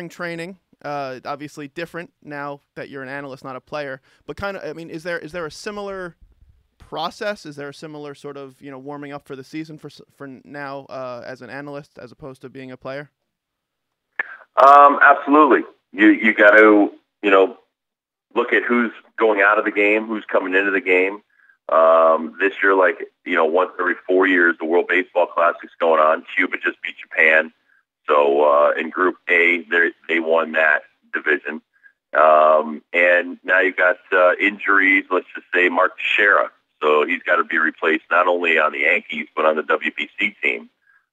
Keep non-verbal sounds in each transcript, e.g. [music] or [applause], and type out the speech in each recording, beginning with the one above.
spring training. Uh, obviously different now that you're an analyst, not a player. But kind of, I mean, is there is there a similar process? Is there a similar sort of you know warming up for the season for for now uh, as an analyst as opposed to being a player? Um, absolutely. You you got to you know look at who's going out of the game, who's coming into the game. Um, this year, like you know, once every four years, the World Baseball Classic's going on. Cuba just beat Japan, so uh, in Group A, they won that division. Um, and now you've got uh, injuries. Let's just say Mark Teixeira, so he's got to be replaced not only on the Yankees but on the WBC team.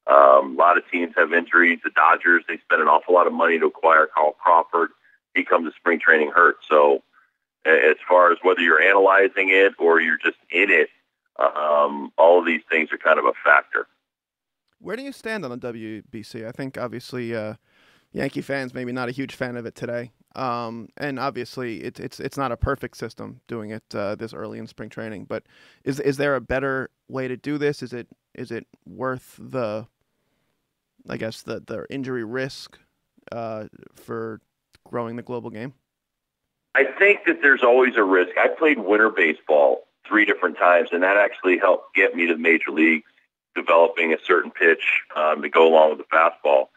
Um, a lot of teams have injuries. The Dodgers they spent an awful lot of money to acquire Carl Crawford. He comes to spring training hurt, so as far as whether you're analyzing it or you're just in it, um, all of these things are kind of a factor. Where do you stand on the WBC? I think obviously uh, Yankee fans maybe not a huge fan of it today, um, and obviously it's it's it's not a perfect system doing it uh, this early in spring training. But is is there a better way to do this? Is it is it worth the I guess the the injury risk uh, for growing the global game? I think that there's always a risk. I played winter baseball three different times, and that actually helped get me to the major leagues, developing a certain pitch um, to go along with the fastball.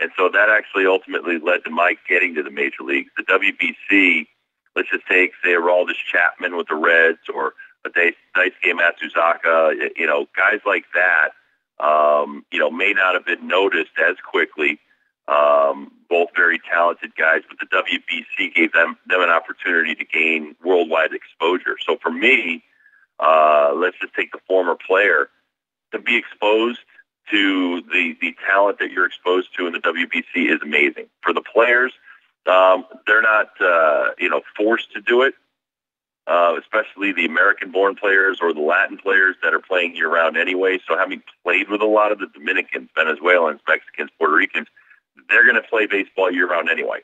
And so that actually ultimately led to my getting to the major leagues. The WBC, let's just take, say, Aroldis Chapman with the Reds or a Daisuke Matsuzaka, you know, guys like that, um, you know, may not have been noticed as quickly um, both very talented guys, but the WBC gave them them an opportunity to gain worldwide exposure. So for me, uh, let's just take the former player to be exposed to the the talent that you're exposed to in the WBC is amazing. For the players, um, they're not uh, you know forced to do it. Uh, especially the American-born players or the Latin players that are playing year-round anyway. So having played with a lot of the Dominicans, Venezuelans, Mexicans, Puerto Ricans, they're going to play baseball year round anyway.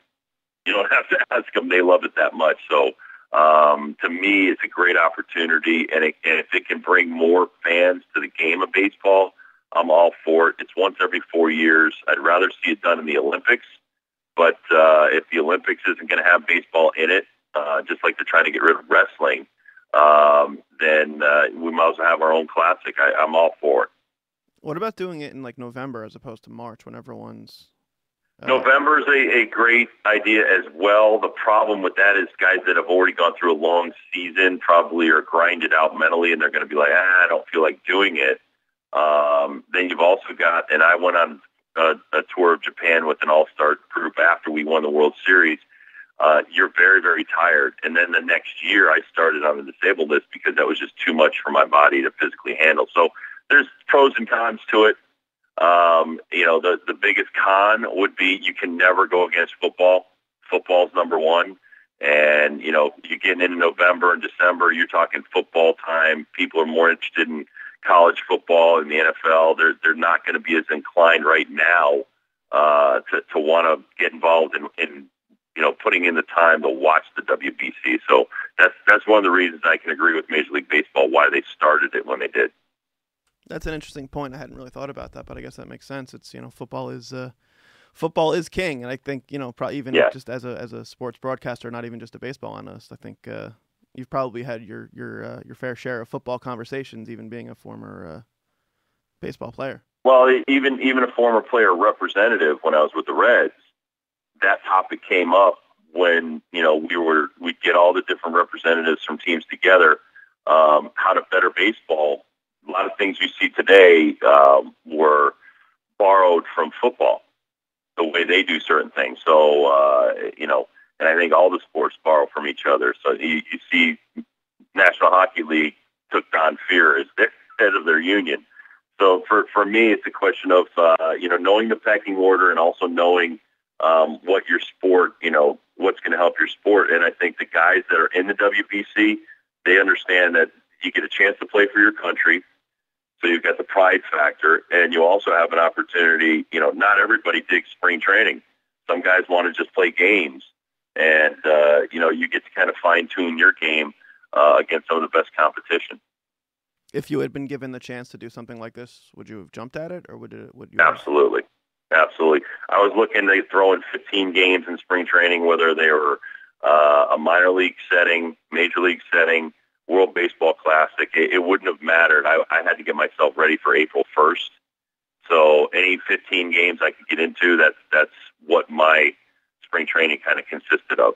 You don't [laughs] have to ask them; they love it that much. So, um, to me, it's a great opportunity, and, it, and if it can bring more fans to the game of baseball, I'm all for it. It's once every four years. I'd rather see it done in the Olympics, but uh, if the Olympics isn't going to have baseball in it, uh, just like they're trying to get rid of wrestling, um, then uh, we might as well have our own classic. I, I'm all for it. What about doing it in like November as opposed to March when everyone's November is a, a great idea as well. The problem with that is guys that have already gone through a long season probably are grinded out mentally, and they're going to be like, ah, I don't feel like doing it. Um, then you've also got, and I went on a, a tour of Japan with an all-star group after we won the World Series. Uh, you're very, very tired. And then the next year, I started on the disabled list because that was just too much for my body to physically handle. So there's pros and cons to it. Um, you know, the the biggest con would be you can never go against football. Football's number one. And, you know, you're getting into November and December, you're talking football time. People are more interested in college football and the NFL. They're they're not going to be as inclined right now uh, to to want to get involved in, in you know putting in the time to watch the WBC. So that's that's one of the reasons I can agree with Major League Baseball why they started it when they did. That's an interesting point. I hadn't really thought about that, but I guess that makes sense. It's you know football is uh, football is king, and I think you know probably even yeah. just as a as a sports broadcaster, not even just a baseball analyst. I think uh, you've probably had your your uh, your fair share of football conversations, even being a former uh, baseball player. Well, even even a former player representative when I was with the Reds, that topic came up when you know we were we'd get all the different representatives from teams together, um, how to better baseball a lot of things you see today um, were borrowed from football, the way they do certain things. So, uh, you know, and I think all the sports borrow from each other. So you, you see National Hockey League took Don Fehr as their [laughs] head of their union. So for, for me, it's a question of, uh, you know, knowing the pecking order and also knowing um, what your sport, you know, what's going to help your sport. And I think the guys that are in the WBC, they understand that you get a chance to play for your country. So you've got the pride factor, and you also have an opportunity. You know, not everybody digs spring training. Some guys want to just play games, and uh, you know, you get to kind of fine tune your game uh, against some of the best competition. If you had been given the chance to do something like this, would you have jumped at it, or would it? Would you? Absolutely. Absolutely. I was looking to throw in 15 games in spring training, whether they were uh, a minor league setting, major league setting, World Baseball Classic. It, it wouldn't have mattered. I, I had to get myself ready for April 1st. So any 15 games I could get into, that's that's what my spring training kind of consisted of.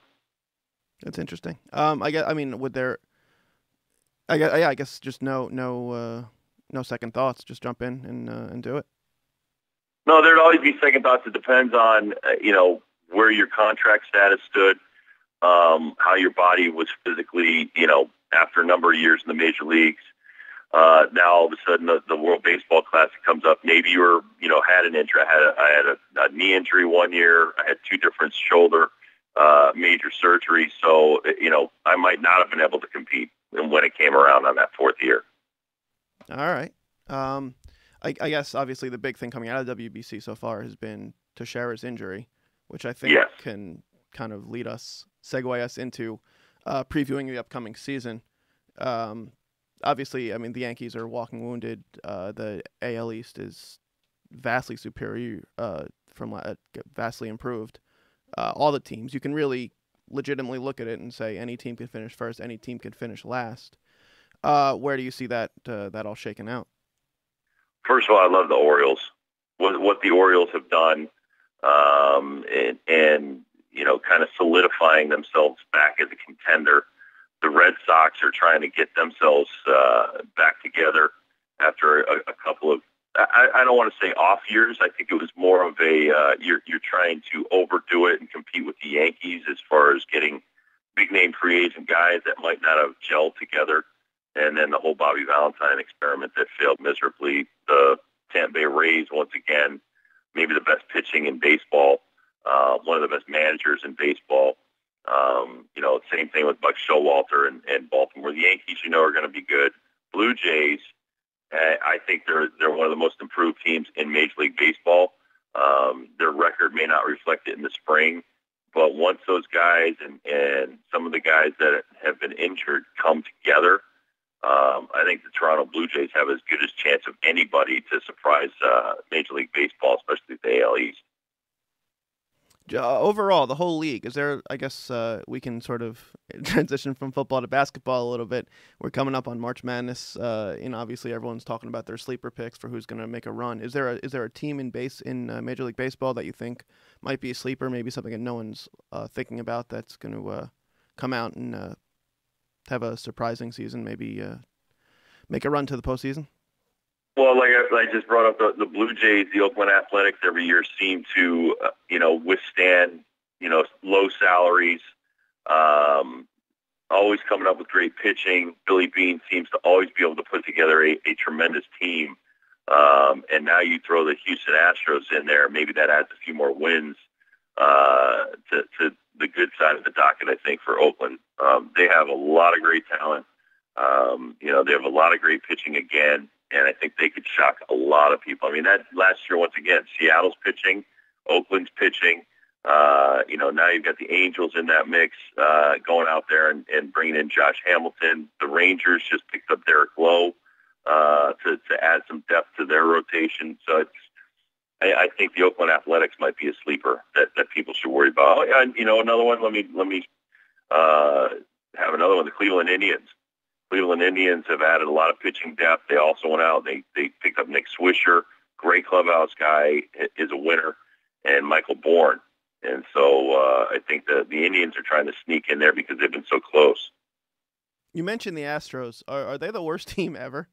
That's interesting. Um, I guess. I mean, would there? I guess. Yeah, I guess just no, no, uh, no second thoughts. Just jump in and uh, and do it. No, there'd always be second thoughts. It depends on uh, you know where your contract status stood, um, how your body was physically, you know, after a number of years in the major leagues. Uh, now all of a sudden the, the World Baseball Classic comes up. Maybe you were, you know, had an injury. I had a, I had a, a knee injury one year. I had two different shoulder uh, major surgeries. So, you know, I might not have been able to compete when it came around on that fourth year. All right. Um, I, I guess obviously the big thing coming out of WBC so far has been Teixeira's injury, which I think Yes. can kind of lead us, segue us into uh, previewing the upcoming season. Um, obviously, I mean the Yankees are walking wounded. Uh, the AL East is vastly superior uh, from la- vastly improved. Uh, all the teams you can really legitimately look at it and say any team can finish first, any team can finish last. Uh, where do you see that uh, that all shaken out? First of all, I love the Orioles. What, what the Orioles have done, um, and, and you know, kind of solidifying themselves back as a contender. The Red Sox are trying to get themselves uh, back together after a, a couple of. I, I don't want to say off years. I think it was more of a uh, you're you're trying to overdo it and compete with the Yankees as far as getting big name free agent guys that might not have gelled together and then the whole Bobby Valentine experiment that failed miserably. The Tampa Bay Rays, once again, maybe the best pitching in baseball, uh, one of the best managers in baseball. Um, you know, same thing with Buck Showalter and, and Baltimore. The Yankees, you know, are going to be good. Blue Jays, uh, I think they're they're one of the most improved teams in Major League Baseball. Um, their record may not reflect it in the spring, but once those guys and, and some of the guys that have been injured come together, um, I think the Toronto Blue Jays have as good a chance of anybody to surprise uh, Major League Baseball, especially the AL East. Uh, overall, the whole league is there. I guess uh, we can sort of [laughs] transition from football to basketball a little bit. We're coming up on March Madness. Uh, and obviously, everyone's talking about their sleeper picks for who's going to make a run. Is there a is there a team in base in uh, Major League Baseball that you think might be a sleeper? Maybe something that no one's uh, thinking about that's going to uh, come out and have a surprising season. Maybe make a run to the postseason. Well, like I, I just brought up, the, the Blue Jays, the Oakland Athletics, every year seem to, uh, you know, withstand, you know, low salaries. Um, always coming up with great pitching. Billy Beane seems to always be able to put together a, a tremendous team. Um, and now you throw the Houston Astros in there. Maybe that adds a few more wins uh, to, to the good side of the docket, I think, for Oakland. Um, they have a lot of great talent. Um, you know, they have a lot of great pitching again, and I think they could shock a lot of people. I mean, that last year, once again, Seattle's pitching, Oakland's pitching. Uh, you know, now you've got the Angels in that mix, uh, going out there and, and bringing in Josh Hamilton. The Rangers just picked up Derek Lowe uh, to, to add some depth to their rotation. So it's, I, I think the Oakland Athletics might be a sleeper that, that people should worry about. Oh, yeah, you know, another one. Let me let me uh, have another one. The Cleveland Indians. Cleveland Indians have added a lot of pitching depth. They also went out. They they picked up Nick Swisher, great clubhouse guy, is a winner, and Michael Bourn. And so uh, I think the the Indians are trying to sneak in there because they've been so close. You mentioned the Astros. Are are they the worst [laughs] team ever?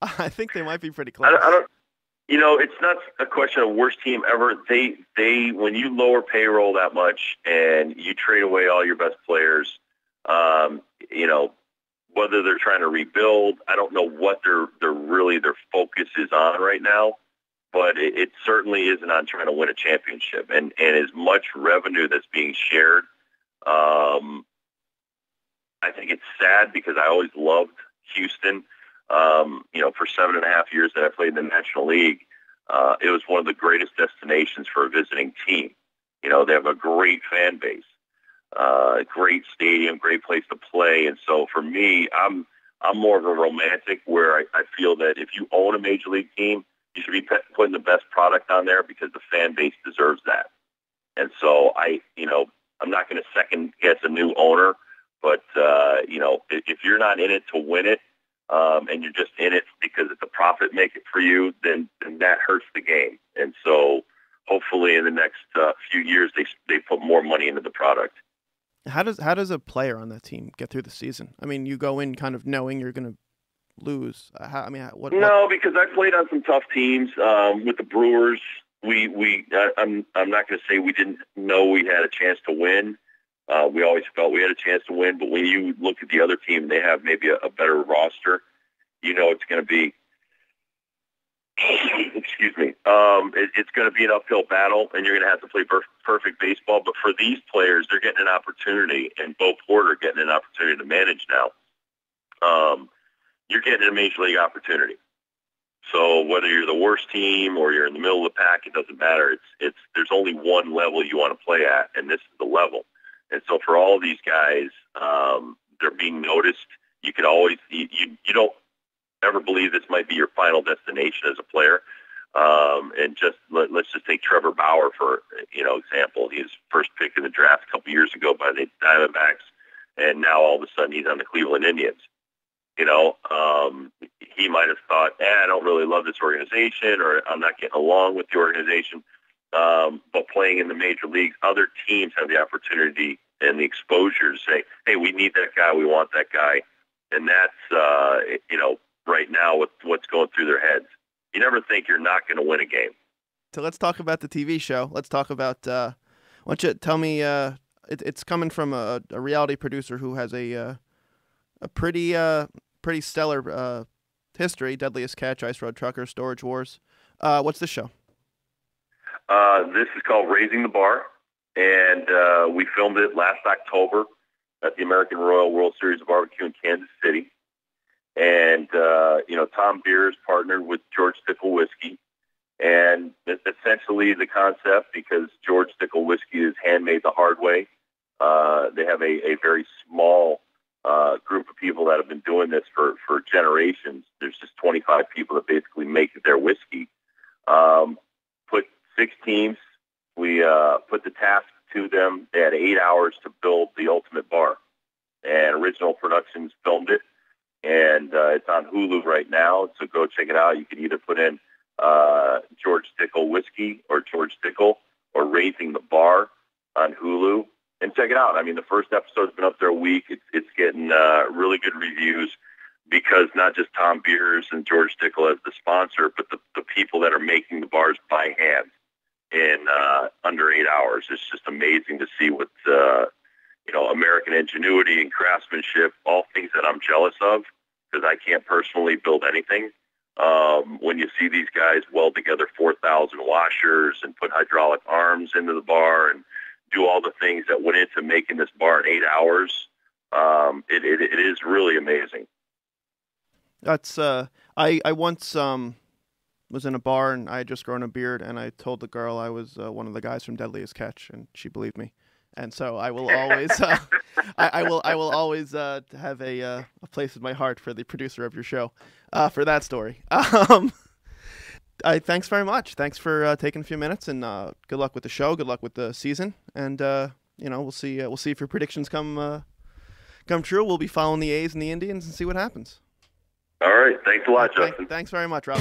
I think they might be pretty I close. don't, I don't you know, it's not a question of worst team ever. They they when you lower payroll that much and you trade away all your best players, um, you know, whether they're trying to rebuild, I don't know what their their really their focus is on right now. But it, it certainly isn't on trying to win a championship. And and as much revenue that's being shared, um, I think it's sad because I always loved Houston. Um, you know, for seven and a half years that I played in the National League, uh, it was one of the greatest destinations for a visiting team. You know, they have a great fan base, uh, great stadium, great place to play. And so for me, I'm I'm more of a romantic where I, I feel that if you own a major league team, you should be putting the best product on there because the fan base deserves that. And so I, you know, I'm not going to second guess a new owner, but uh, you know, if you're not in it to win it, um, and you're just in it because it's a profit maker for you, then, then that hurts the game. And so, hopefully, in the next uh, few years, they they put more money into the product. How does how does a player on that team get through the season? I mean, you go in kind of knowing you're going to lose. How, I mean, what, what, No, because I played on some tough teams um, with the Brewers. We we I, I'm I'm not going to say we didn't know we had a chance to win. Uh, we always felt we had a chance to win, but when you look at the other team, and they have maybe a, a better roster. You know, it's going to be. [coughs] excuse me. Um, it, it's going to be an uphill battle, and you're going to have to play per- perfect baseball. But for these players, they're getting an opportunity, and Bo Porter getting an opportunity to manage now. Um, you're getting a major league opportunity. So whether you're the worst team or you're in the middle of the pack, it doesn't matter. It's it's there's only one level you want to play at, and this is the level. And so for all of these guys, um, they're being noticed. You could always you, you you don't ever believe this might be your final destination as a player. Um, and just let, let's just take Trevor Bauer for you know example. He was first pick in the draft a couple years ago by the Diamondbacks, and now all of a sudden he's on the Cleveland Indians. You know, um, he might have thought, eh, I don't really love this organization, or I'm not getting along with the organization. Um, but playing in the major leagues, other teams have the opportunity and the exposure to say, hey, we need that guy, we want that guy. And that's, uh, you know, right now with what's going through their heads. You never think you're not going to win a game. So let's talk about the TV show. Let's talk about, uh, why don't you tell me, uh, it, it's coming from a, a, reality producer who has a, uh, a pretty, uh, pretty stellar uh, history. Deadliest Catch, Ice Road Trucker, Storage Wars. Uh, what's the show? Uh, this is called Raising the Bar, and uh, we filmed it last October at the American Royal World Series of Barbecue in Kansas City. And uh, you know, Thom Beers partnered with George Dickel Whiskey, and essentially the concept because George Dickel Whiskey is handmade the hard way. Uh, they have a, a very small uh, group of people that have been doing this for, for generations. There's just 25 people that basically make their whiskey. Um, put six teams. We uh, put the task to them. They had eight hours to build the ultimate bar. And Original Productions filmed it. And uh, it's on Hulu right now. So go check it out. You can either put in uh, George Dickel Whiskey or George Dickel or Raising the Bar on Hulu and check it out. I mean, the first episode's been up there a week. It's it's getting uh, really good reviews because not just Thom Beers and George Dickel as the sponsor, but the, the people that are making the bars by hand in uh, under eight hours. It's just amazing to see what uh, you know American ingenuity and craftsmanship, all things that I'm jealous of because I can't personally build anything. Um, when you see these guys weld together 4,000 washers and put hydraulic arms into the bar and do all the things that went into making this bar in eight hours. Um, it, it, it is really amazing. That's uh, I I once um was in a bar and I had just grown a beard and I told the girl I was uh, one of the guys from Deadliest Catch and she believed me. And so I will always, uh, [laughs] I, I, will, I will always uh, have a, uh, a place in my heart for the producer of your show, uh, for that story. [laughs] Um, I thanks very much. Thanks for uh, taking a few minutes, and uh, good luck with the show. Good luck with the season, and uh, you know we'll see. Uh, we'll see if your predictions come uh, come true. We'll be following the A's and the Indians and see what happens. All right. Thanks a lot, Justin. Thanks very much, Rob.